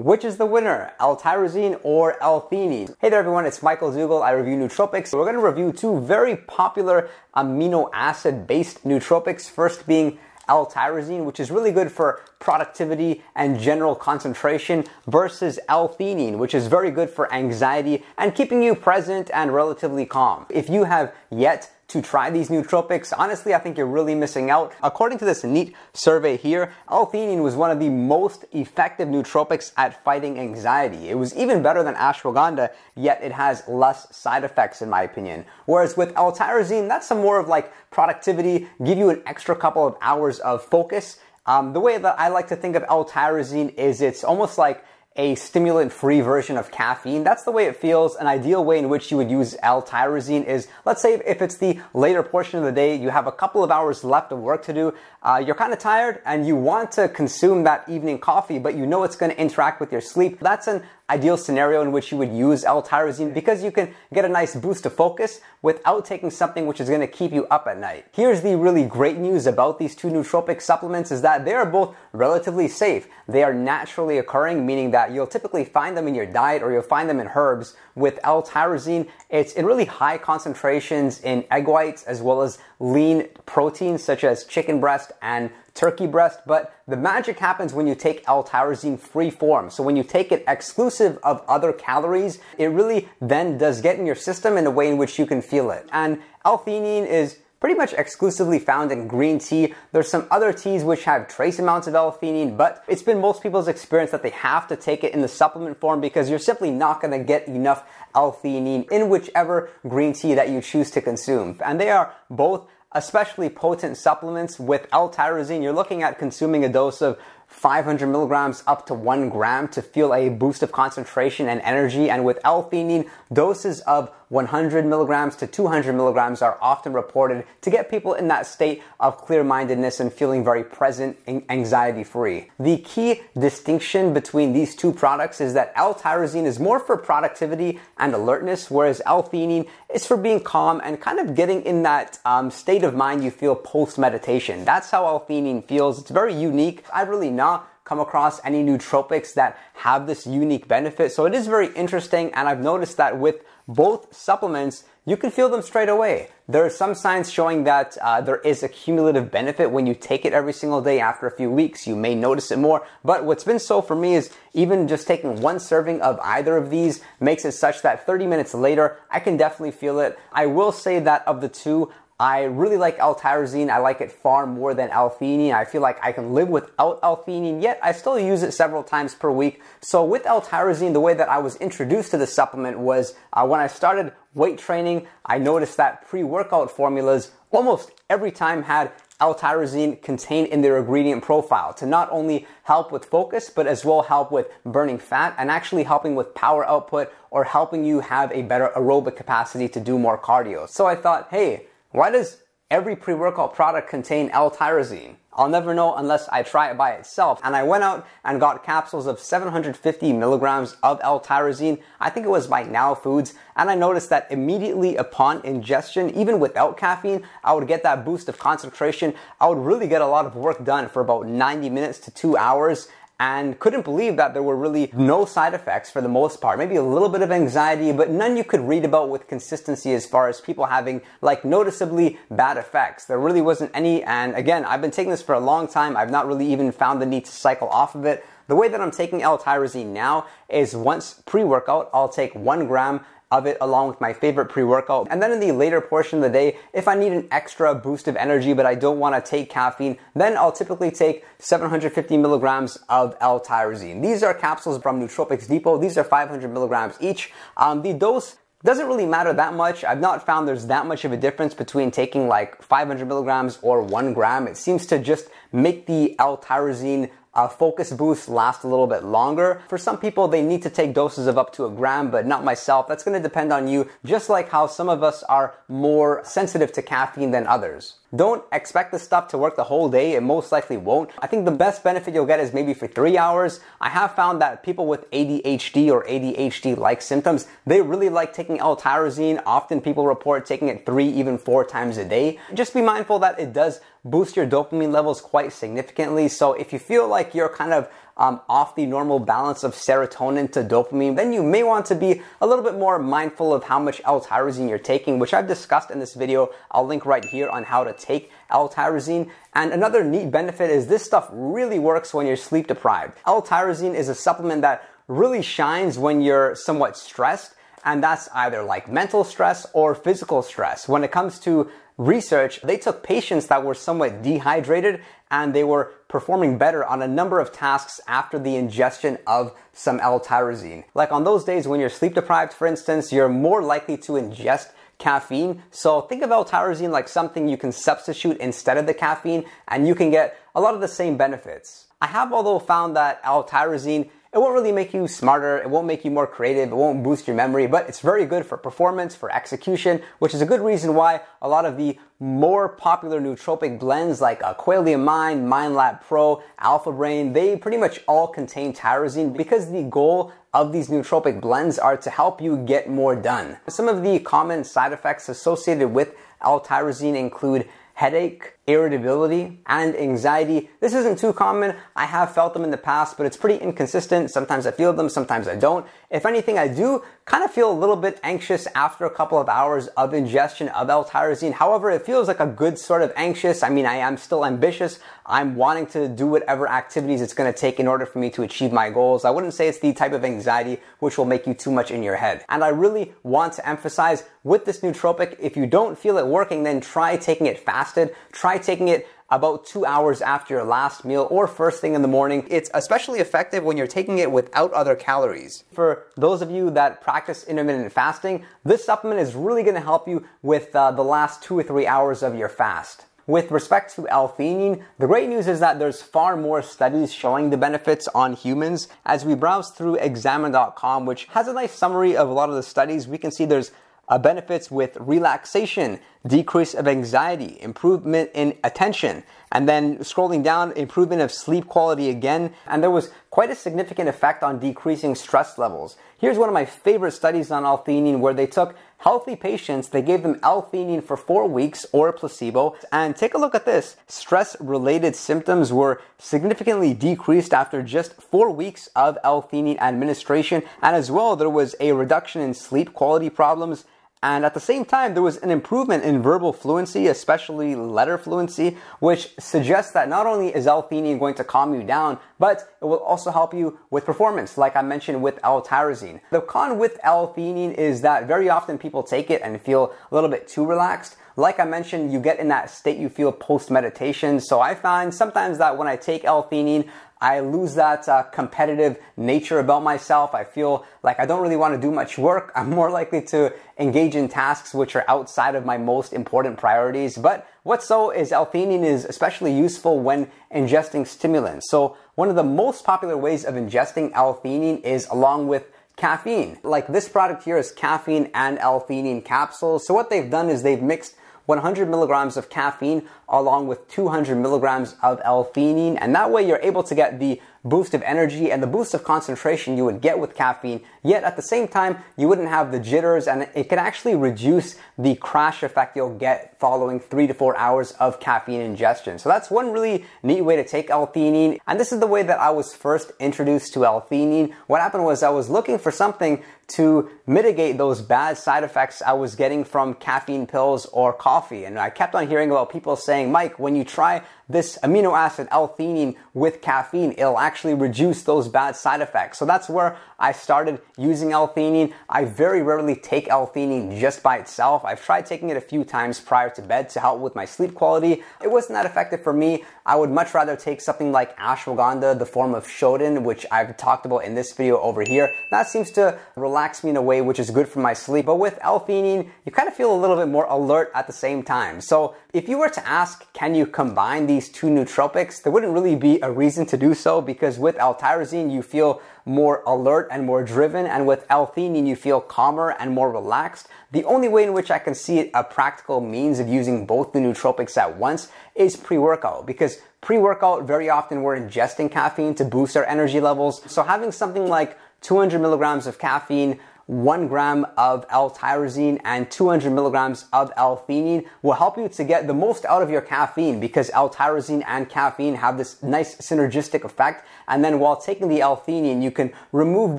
Which is the winner, L-tyrosine or L-theanine? Hey there everyone, it's Michael Zugel. I review nootropics. We're going to review two very popular amino acid based nootropics. First being L-tyrosine, which is really good for productivity and general concentration, versus L-theanine, which is very good for anxiety and keeping you present and relatively calm. If you have yet to try these nootropics, honestly, I think you're really missing out. According to this neat survey here, L-theanine was one of the most effective nootropics at fighting anxiety. It was even better than ashwagandha, yet it has less side effects in my opinion. Whereas with L-tyrosine, that's some more of like productivity, give you an extra couple of hours of focus. Um, the way that I like to think of L-tyrosine is it's almost like a stimulant free version of caffeine. That's the way it feels. An ideal way in which you would use L-tyrosine is, let's say if it's the later portion of the day, you have a couple of hours left of work to do, uh, you're kind of tired and you want to consume that evening coffee, but you know it's going to interact with your sleep. That's an ideal scenario in which you would use L-tyrosine because you can get a nice boost of focus without taking something which is going to keep you up at night. Here's the really great news about these two nootropic supplements is that they are both relatively safe. They are naturally occurring, meaning that you'll typically find them in your diet or you'll find them in herbs. With L-tyrosine, it's in really high concentrations in egg whites as well as lean proteins such as chicken breast and turkey breast, but the magic happens when you take L-tyrosine free form. So when you take it exclusive of other calories, it really then does get in your system in a way in which you can feel it. And L-theanine is pretty much exclusively found in green tea. There's some other teas which have trace amounts of L-theanine, but it's been most people's experience that they have to take it in the supplement form because you're simply not going to get enough L-theanine in whichever green tea that you choose to consume. And they are both especially potent supplements with L-tyrosine, you're looking at consuming a dose of 500 milligrams up to 1 gram to feel a boost of concentration and energy. And with L-theanine, doses of 100 milligrams to 200 milligrams are often reported to get people in that state of clear-mindedness and feeling very present and anxiety-free. The key distinction between these two products is that L-tyrosine is more for productivity and alertness, whereas L-theanine is for being calm and kind of getting in that um, state of mind you feel post-meditation. That's how L-theanine feels. It's very unique. I really not come across any nootropics that have this unique benefit. So it is very interesting, and I've noticed that with both supplements, you can feel them straight away. There are some signs showing that uh, there is a cumulative benefit when you take it every single day after a few weeks. You may notice it more. But what's been so for me is even just taking one serving of either of these makes it such that 30 minutes later, I can definitely feel it. I will say that of the two, I really like L-tyrosine. I like it far more than L-theanine. I feel like I can live without L-theanine, yet I still use it several times per week. So with L-tyrosine, the way that I was introduced to the supplement was uh, when I started weight training, I noticed that pre-workout formulas almost every time had L-tyrosine contained in their ingredient profile to not only help with focus, but as well help with burning fat and actually helping with power output or helping you have a better aerobic capacity to do more cardio. So I thought, hey, why does every pre-workout product contain L-tyrosine? I'll never know unless I try it by itself. And I went out and got capsules of 750 milligrams of L-tyrosine. I think it was by Now Foods. And I noticed that immediately upon ingestion, even without caffeine, I would get that boost of concentration. I would really get a lot of work done for about 90 minutes to two hours and couldn't believe that there were really no side effects for the most part. Maybe a little bit of anxiety, but none you could read about with consistency as far as people having like noticeably bad effects. There really wasn't any. And again, I've been taking this for a long time. I've not really even found the need to cycle off of it. The way that I'm taking L-tyrosine now is once pre-workout, I'll take one gram of it along with my favorite pre-workout. And then in the later portion of the day, if I need an extra boost of energy but I don't want to take caffeine, then I'll typically take 750 milligrams of L-tyrosine. These are capsules from Nootropics Depot. These are 500 milligrams each. Um, the dose doesn't really matter that much. I've not found there's that much of a difference between taking like 500 milligrams or one gram. It seems to just make the L-tyrosine uh, focus boosts last a little bit longer. For some people, they need to take doses of up to a gram, but not myself. That's going to depend on you, just like how some of us are more sensitive to caffeine than others. Don't expect this stuff to work the whole day. It most likely won't. I think the best benefit you'll get is maybe for three hours. I have found that people with ADHD or ADHD-like symptoms, they really like taking L-tyrosine. Often people report taking it three, even four times a day. Just be mindful that it does boost your dopamine levels quite significantly. So if you feel like like you're kind of um, off the normal balance of serotonin to dopamine, then you may want to be a little bit more mindful of how much L-tyrosine you're taking, which I've discussed in this video. I'll link right here on how to take L-tyrosine. And another neat benefit is this stuff really works when you're sleep deprived. L-tyrosine is a supplement that really shines when you're somewhat stressed and that's either like mental stress or physical stress. When it comes to research, they took patients that were somewhat dehydrated and they were performing better on a number of tasks after the ingestion of some L-tyrosine. Like on those days when you're sleep deprived, for instance, you're more likely to ingest caffeine. So think of L-tyrosine like something you can substitute instead of the caffeine and you can get a lot of the same benefits. I have although found that L-tyrosine it won't really make you smarter, it won't make you more creative, it won't boost your memory, but it's very good for performance, for execution, which is a good reason why a lot of the more popular nootropic blends like uh, Mind, MindLab Pro, Alpha Brain, they pretty much all contain tyrosine because the goal of these nootropic blends are to help you get more done. Some of the common side effects associated with L-tyrosine include headache, irritability, and anxiety. This isn't too common. I have felt them in the past, but it's pretty inconsistent. Sometimes I feel them, sometimes I don't. If anything, I do kind of feel a little bit anxious after a couple of hours of ingestion of L-tyrosine. However, it feels like a good sort of anxious. I mean, I am still ambitious. I'm wanting to do whatever activities it's going to take in order for me to achieve my goals. I wouldn't say it's the type of anxiety which will make you too much in your head. And I really want to emphasize with this nootropic, if you don't feel it working, then try taking it fasted. Try taking it about two hours after your last meal or first thing in the morning. It's especially effective when you're taking it without other calories. For those of you that practice intermittent fasting, this supplement is really going to help you with uh, the last two or three hours of your fast. With respect to L-theanine, the great news is that there's far more studies showing the benefits on humans. As we browse through examine.com, which has a nice summary of a lot of the studies, we can see there's uh, benefits with relaxation, decrease of anxiety, improvement in attention, and then scrolling down, improvement of sleep quality again. And there was quite a significant effect on decreasing stress levels. Here's one of my favorite studies on L-theanine where they took healthy patients, they gave them L-theanine for four weeks or a placebo, and take a look at this. Stress-related symptoms were significantly decreased after just four weeks of L-theanine administration, and as well there was a reduction in sleep quality problems and at the same time, there was an improvement in verbal fluency, especially letter fluency, which suggests that not only is L-theanine going to calm you down, but it will also help you with performance, like I mentioned with L-tyrosine. The con with L-theanine is that very often people take it and feel a little bit too relaxed. Like I mentioned, you get in that state you feel post meditation. So I find sometimes that when I take L-theanine, I lose that uh, competitive nature about myself. I feel like I don't really want to do much work. I'm more likely to engage in tasks which are outside of my most important priorities. But what's so is L-theanine is especially useful when ingesting stimulants. So one of the most popular ways of ingesting L-theanine is along with caffeine. Like this product here is caffeine and L-theanine capsules. So what they've done is they've mixed 100 milligrams of caffeine along with 200 milligrams of L-theanine. And that way you're able to get the boost of energy and the boost of concentration you would get with caffeine. Yet at the same time, you wouldn't have the jitters and it can actually reduce the crash effect you'll get following three to four hours of caffeine ingestion. So that's one really neat way to take L-theanine. And this is the way that I was first introduced to L-theanine. What happened was I was looking for something to mitigate those bad side effects I was getting from caffeine pills or coffee. And I kept on hearing about people saying, Mike, when you try this amino acid L-theanine with caffeine, it'll actually reduce those bad side effects. So that's where I started using L-theanine. I very rarely take L-theanine just by itself. I've tried taking it a few times prior to bed to help with my sleep quality. It wasn't that effective for me. I would much rather take something like ashwagandha, the form of Shoden, which I've talked about in this video over here. That seems to relax me in a way which is good for my sleep. But with L-theanine, you kind of feel a little bit more alert at the same time. So if you were to ask, can you combine these two nootropics? There wouldn't really be a reason to do so because with L-tyrosine, you feel more alert and more driven, and with L-theanine, you feel calmer and more relaxed. The only way in which I can see a practical means of using both the nootropics at once is pre-workout because pre-workout, very often we're ingesting caffeine to boost our energy levels. So having something like 200 milligrams of caffeine one gram of L-tyrosine and 200 milligrams of L-theanine will help you to get the most out of your caffeine because L-tyrosine and caffeine have this nice synergistic effect. And then while taking the L-theanine, you can remove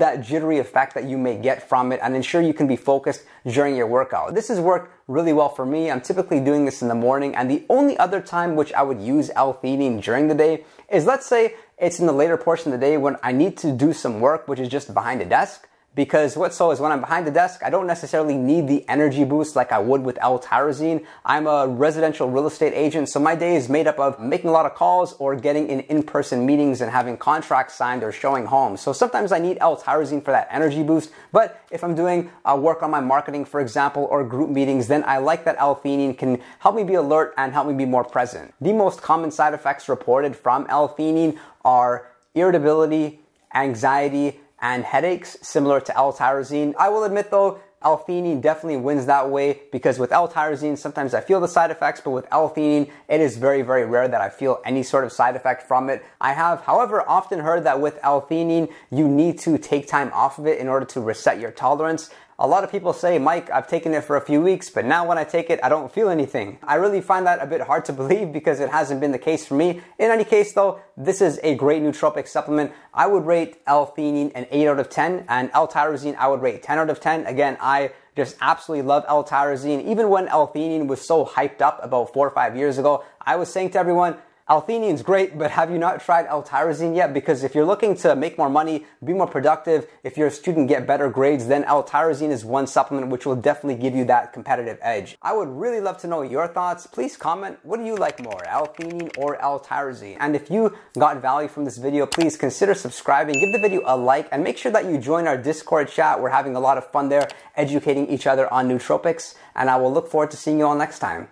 that jittery effect that you may get from it and ensure you can be focused during your workout. This has worked really well for me. I'm typically doing this in the morning and the only other time which I would use L-theanine during the day is let's say it's in the later portion of the day when I need to do some work, which is just behind a desk because what's so is when I'm behind the desk, I don't necessarily need the energy boost like I would with L-tyrosine. I'm a residential real estate agent, so my day is made up of making a lot of calls or getting in in-person meetings and having contracts signed or showing homes. So sometimes I need L-tyrosine for that energy boost, but if I'm doing uh, work on my marketing, for example, or group meetings, then I like that L-theanine can help me be alert and help me be more present. The most common side effects reported from L-theanine are irritability, anxiety, and headaches, similar to L-tyrosine. I will admit though, L-theanine definitely wins that way because with L-tyrosine, sometimes I feel the side effects, but with L-theanine, it is very, very rare that I feel any sort of side effect from it. I have, however, often heard that with L-theanine, you need to take time off of it in order to reset your tolerance. A lot of people say, Mike, I've taken it for a few weeks, but now when I take it, I don't feel anything. I really find that a bit hard to believe because it hasn't been the case for me. In any case, though, this is a great nootropic supplement. I would rate L-theanine an 8 out of 10, and L-tyrosine I would rate 10 out of 10. Again, I just absolutely love L-tyrosine. Even when L-theanine was so hyped up about four or five years ago, I was saying to everyone, L-theanine is great, but have you not tried L-tyrosine yet? Because if you're looking to make more money, be more productive, if you're a student, get better grades, then L-tyrosine is one supplement which will definitely give you that competitive edge. I would really love to know your thoughts. Please comment, what do you like more, L-theanine or L-tyrosine? And if you got value from this video, please consider subscribing, give the video a like, and make sure that you join our Discord chat. We're having a lot of fun there, educating each other on nootropics, and I will look forward to seeing you all next time.